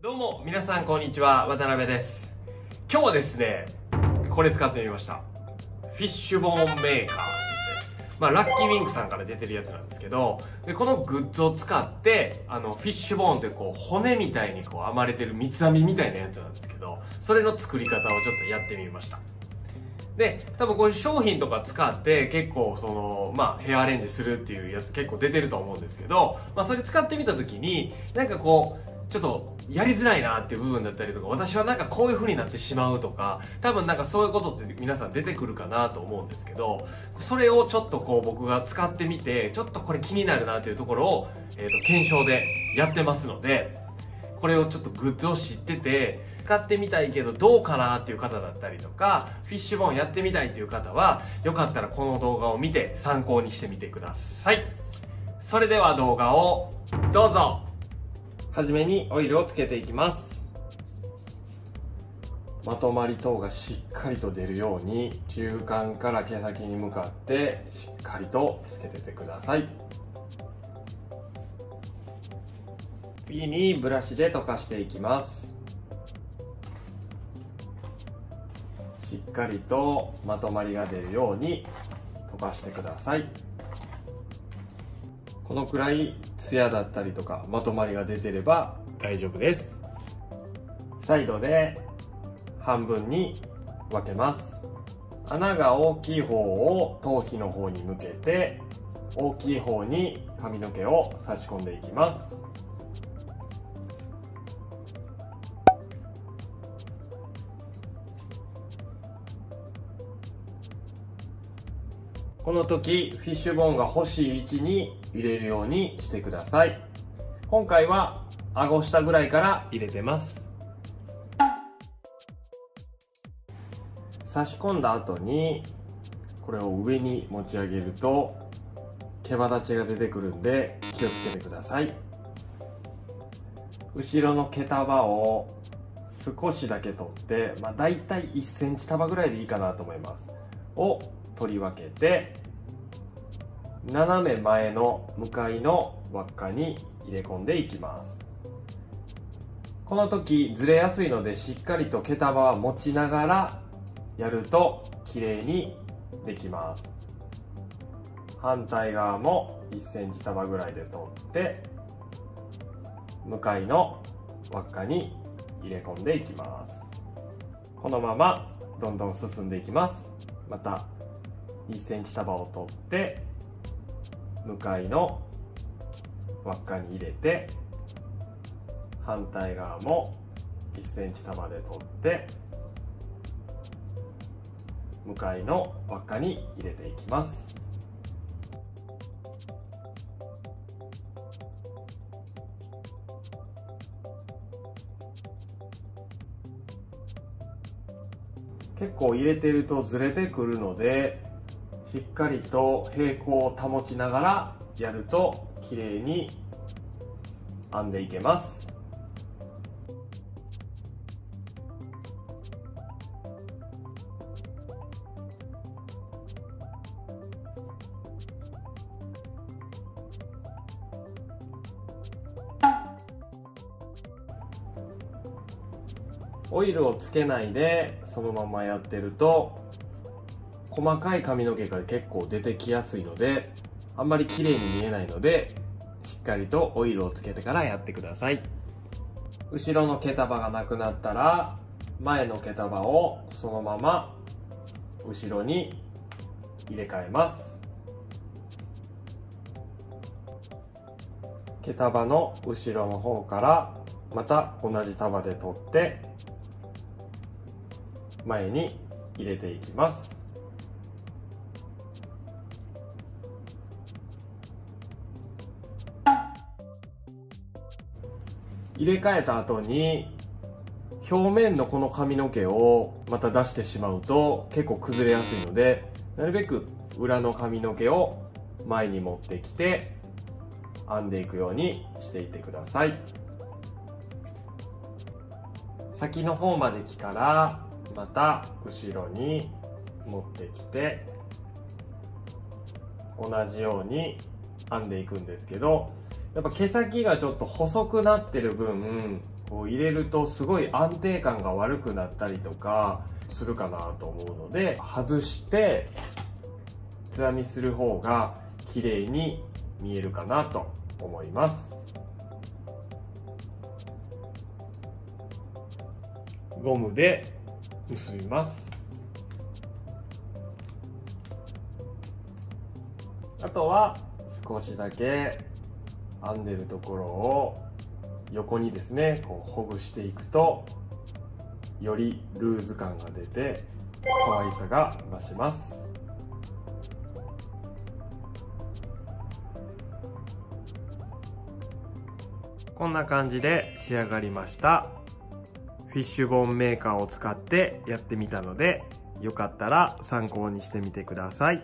どうも皆さんこんにちは渡辺です。今日はですねこれ使ってみました。フィッシュボーンメーカー。まあラッキーウィンクさんから出てるやつなんですけどでこのグッズを使ってあのフィッシュボーンってこう骨みたいにこう編まれてる三つ編みみたいなやつなんですけどそれの作り方をちょっとやってみました。で、多分こういう商品とか使って結構その、まあヘアアレンジするっていうやつ結構出てると思うんですけど、まあそれ使ってみたときに、なんかこう、ちょっとやりづらいなっていう部分だったりとか、私はなんかこういう風になってしまうとか、多分なんかそういうことって皆さん出てくるかなと思うんですけど、それをちょっとこう僕が使ってみて、ちょっとこれ気になるなっていうところを、えっ、と、検証でやってますので、これをちょっとグッズを知ってて、使ってみたいけどどうかなっていう方だったりとか、フィッシュボーンやってみたいっていう方は、よかったらこの動画を見て参考にしてみてください。それでは動画をどうぞはじめにオイルをつけていきます。まとまり等がしっかりと出るように、中間から毛先に向かってしっかりとつけててください。次にブラシで溶かしていきますしっかりとまとまりが出るように溶かしてください。このくらいツヤだったりとかまとまりが出てれば大丈夫です。サイドで半分に分けます。穴が大きい方を頭皮の方に向けて大きい方に髪の毛を差し込んでいきます。この時フィッシュボーンが欲しい位置に入れるようにしてください。今回は顎下ぐらいから入れてます。差し込んだ後にこれを上に持ち上げると毛羽立ちが出てくるんで気をつけてください。後ろの毛束を少しだけ取って、まあ、大体1センチ束ぐらいでいいかなと思います。を取り分けて斜め前の向かいの輪っかに入れ込んでいきます。この時ずれやすいのでしっかりと毛束は持ちながらやると綺麗にできます。反対側も1センチ束ぐらいで取って向かいの輪っかに入れ込んでいきます。このままどんどん進んでいきます。また 1cm 束を取って向かいの輪っかに入れて反対側も 1cm 束で取って向かいの輪っかに入れていきます。結構入れてるとずれてくるのでしっかりと平行を保ちながらやると綺麗に編んでいけます。オイルをつけないでそのままやってると細かい髪の毛が結構出てきやすいのであんまり綺麗に見えないのでしっかりとオイルをつけてからやってください。後ろの毛束がなくなったら前の毛束をそのまま後ろに入れ替えます。毛束の後ろの方からまた同じ束で取って前に入れていきます。入れ替えた後に表面のこの髪の毛をまた出してしまうと結構崩れやすいのでなるべく裏の髪の毛を前に持ってきて編んでいくようにしていってください。先の方まで来たらまた後ろに持ってきて同じように編んでいくんですけどやっぱ毛先がちょっと細くなってる分こう入れるとすごい安定感が悪くなったりとかするかなと思うので外してつ編みする方が綺麗に見えるかなと思います。ゴムで結びます。あとは少しだけ編んでるところを横にですねこうほぐしていくとよりルーズ感が出て可愛さが増します。こんな感じで仕上がりました。フィッシュボーンメーカーを使ってやってみたのでよかったら参考にしてみてください。